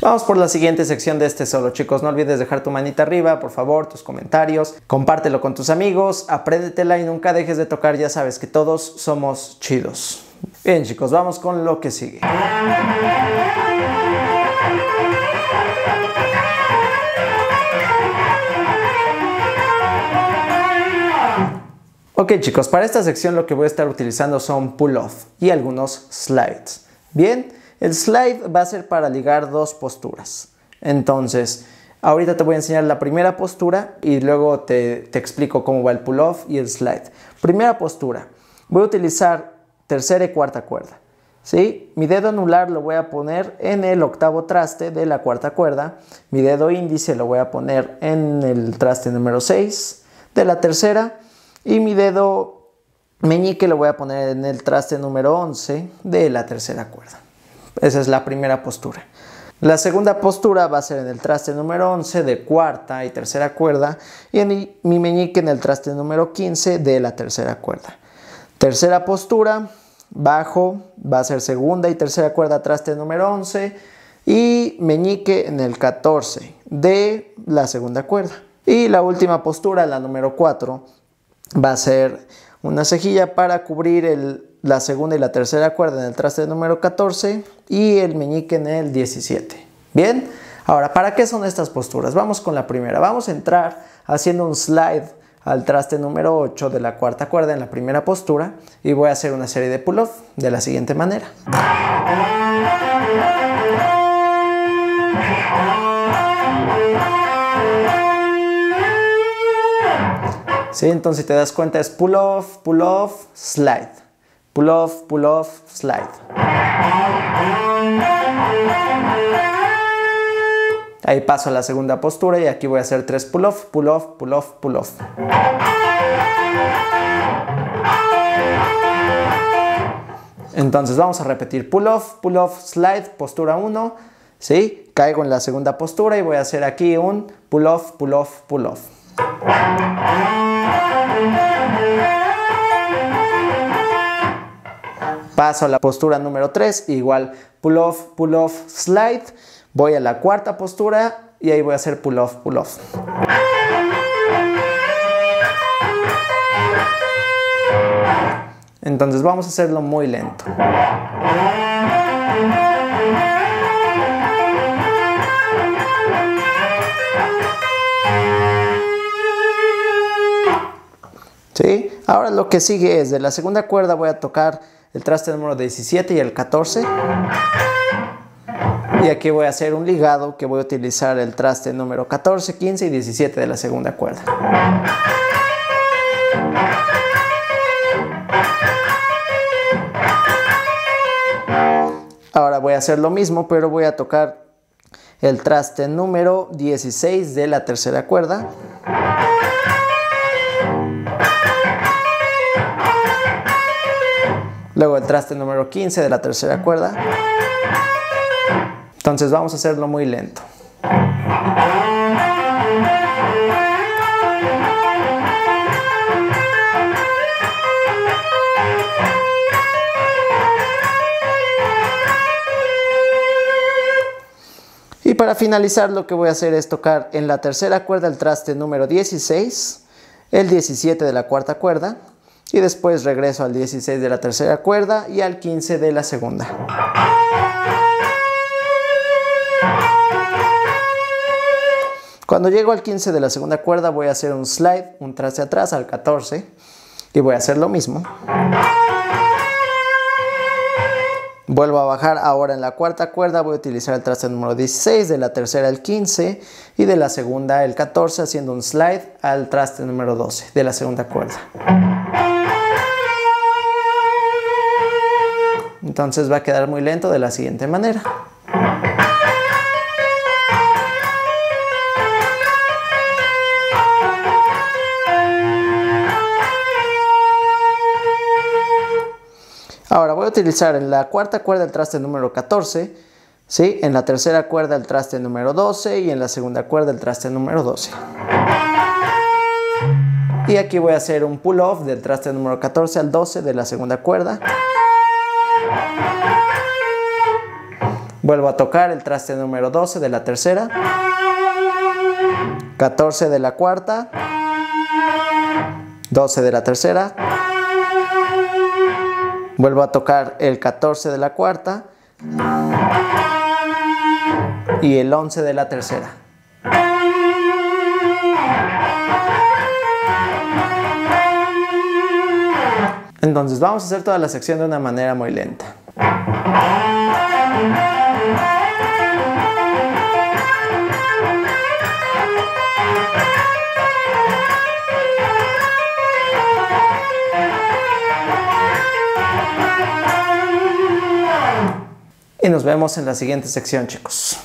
Vamos por la siguiente sección de este solo, chicos. No olvides dejar tu manita arriba, por favor, tus comentarios. Compártelo con tus amigos, apréndetela y nunca dejes de tocar. Ya sabes que todos somos chidos. Bien, chicos, vamos con lo que sigue. Ok chicos, para esta sección lo que voy a estar utilizando son pull-off y algunos slides. Bien, el slide va a ser para ligar dos posturas. Entonces, ahorita te voy a enseñar la primera postura y luego te, explico cómo va el pull-off y el slide. Primera postura, voy a utilizar tercera y cuarta cuerda. ¿Sí? Mi dedo anular lo voy a poner en el octavo traste de la cuarta cuerda. Mi dedo índice lo voy a poner en el traste número 6 de la tercera y mi dedo meñique lo voy a poner en el traste número 11 de la tercera cuerda. Esa es la primera postura. La segunda postura va a ser en el traste número 11 de cuarta y tercera cuerda y en mi meñique en el traste número 15 de la tercera cuerda. Tercera postura, bajo, va a ser segunda y tercera cuerda traste número 11 y meñique en el 14 de la segunda cuerda. Y la última postura, la número 4, va a ser una cejilla para cubrir la segunda y la tercera cuerda en el traste número 14 y el meñique en el 17. Bien, ahora, ¿para qué son estas posturas? Vamos con la primera. Vamos a entrar haciendo un slide al traste número 8 de la cuarta cuerda en la primera postura y voy a hacer una serie de pull-off de la siguiente manera. ¿sí? Entonces, si te das cuenta, es pull off, pull off, slide. Pull off, pull off, slide. Ahí paso a la segunda postura y aquí voy a hacer tres pull off, pull off, pull off, pull off. Entonces vamos a repetir pull off, pull off, slide, postura 1, ¿sí? Caigo en la segunda postura y voy a hacer aquí un pull off, pull off, pull off. Paso a la postura número 3, igual pull off, pull off, slide. Voy a la cuarta postura y ahí voy a hacer pull off, pull off. Entonces vamos a hacerlo muy lento. Ahora lo que sigue es de la segunda cuerda voy a tocar el traste número 17 y el 14. Y aquí voy a hacer un ligado que voy a utilizar el traste número 14, 15 y 17 de la segunda cuerda. Ahora voy a hacer lo mismo, pero voy a tocar el traste número 16 de la tercera cuerda. Luego el traste número 15 de la tercera cuerda. Entonces vamos a hacerlo muy lento. Y para finalizar lo que voy a hacer es tocar en la tercera cuerda el traste número 16, el 17 de la cuarta cuerda, y después regreso al 16 de la tercera cuerda y al 15 de la segunda. Cuando llego al 15 de la segunda cuerda voy a hacer un slide, un traste atrás al 14 y voy a hacer lo mismo. Vuelvo a bajar ahora en la cuarta cuerda, voy a utilizar el traste número 16, de la tercera el 15 y de la segunda el 14 haciendo un slide al traste número 12 de la segunda cuerda. Entonces va a quedar muy lento de la siguiente manera. Ahora voy a utilizar en la cuarta cuerda el traste número 14, ¿sí? en la tercera cuerda el traste número 12 y en la segunda cuerda el traste número 12. Y aquí voy a hacer un pull off del traste número 14 al 12 de la segunda cuerda. Vuelvo a tocar el traste número 12 de la tercera, 14 de la cuarta, 12 de la tercera, vuelvo a tocar el 14 de la cuarta y el 11 de la tercera. Entonces vamos a hacer toda la sección de una manera muy lenta. Y nos vemos en la siguiente sección, chicos.